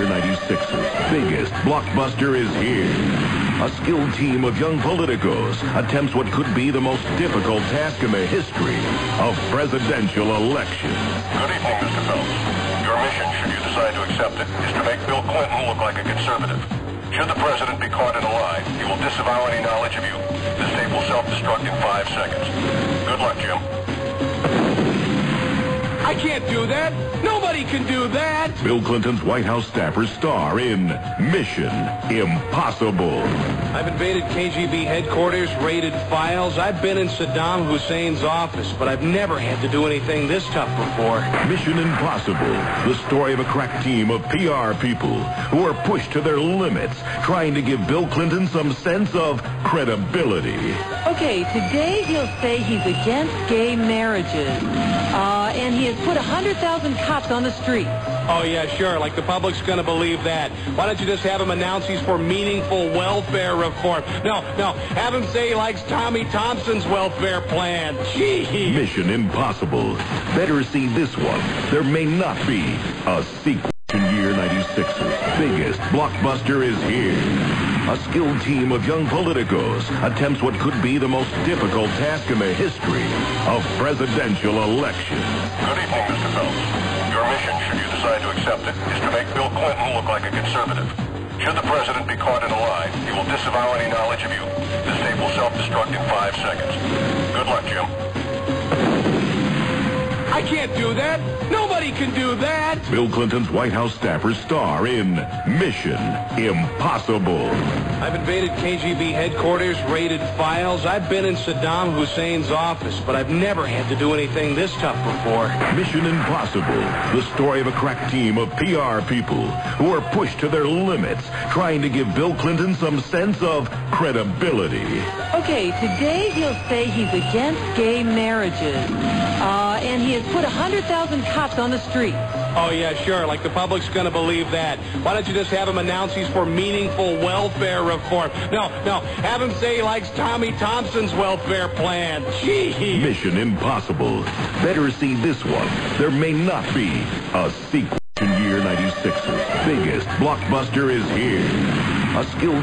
Year 96's biggest blockbuster is here. A skilled team of young politicos attempts what could be the most difficult task in the history of presidential elections. Good evening, Mr. Phelps. Your mission, should you decide to accept it, is to make Bill Clinton look like a conservative. Should the president be caught in a lie, he will disavow any knowledge of you. This tape will self-destruct in five seconds. Good luck, Jim. I can't do that. Nobody can do that. Bill Clinton's White House staffers star in Mission Impossible. I've invaded KGB headquarters, raided files. I've been in Saddam Hussein's office, but I've never had to do anything this tough before. Mission Impossible, the story of a crack team of PR people who are pushed to their limits, trying to give Bill Clinton some sense of credibility. Okay, today he'll say he's against gay marriages. Uh, and he has put 100,000 cops on the street. Oh, yeah, sure. Like the public's going to believe that. Why don't you just have him announce he's for meaningful welfare reform? No, no. Have him say he likes Tommy Thompson's welfare plan. Gee. Mission Impossible. Better see this one. There may not be a sequel. Year 96's biggest blockbuster is here. A skilled team of young politicos attempts what could be the most difficult task in the history of presidential elections. Decide to accept it, is to make Bill Clinton look like a conservative. Should the president be caught in a lie, he will disavow any knowledge of you. This tape will self-destruct in five seconds. Good luck, Jim. I can't do that. Nobody can do that. Bill Clinton's White House staffers star in Mission Impossible. I've invaded KGB headquarters, raided files. I've been in Saddam Hussein's office, but I've never had to do anything this tough before. Mission Impossible, the story of a crack team of PR people who are pushed to their limits, trying to give Bill Clinton some sense of credibility. Okay, today he'll say he's against gay marriages. Uh, and he has put 100,000 cops on the street. Oh, yeah, sure. Like the public's going to believe that. Why don't you just have him announce he's for meaningful welfare reform? No, no. Have him say he likes Tommy Thompson's welfare plan. Gee. Mission Impossible. Better see this one. There may not be a sequel. Year 96's biggest blockbuster is here. A skilled